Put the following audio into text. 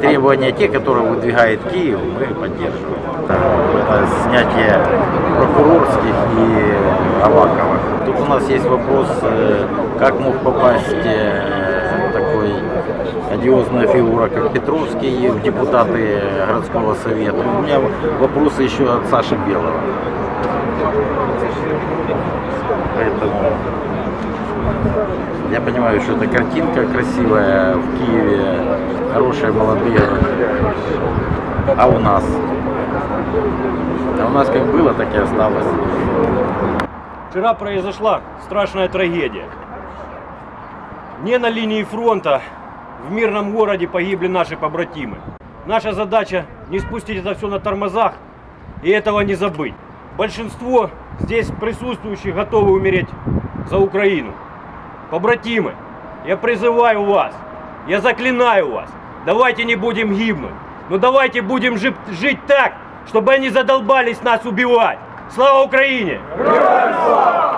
Требования те, которые выдвигает Киев, мы поддерживаем. Да, это снятие прокурорских и Авакова. Тут у нас есть вопрос, э, как мог попасть э, такой одиозная фигура, как Петровский, в депутаты городского совета. У меня вопросы еще от Саши Белого. Я понимаю, что это картинка красивая в Киеве, хорошие молодые. А у нас? А у нас как было, так и осталось. Вчера произошла страшная трагедия. Не на линии фронта, в мирном городе погибли наши побратимы. Наша задача не спустить это все на тормозах и этого не забыть. Большинство здесь присутствующих готовы умереть за Украину. Побратимы, я призываю вас, я заклинаю вас, давайте не будем гибнуть, но давайте будем жи- жить так, чтобы они задолбались нас убивать. Слава Украине! Героям слава!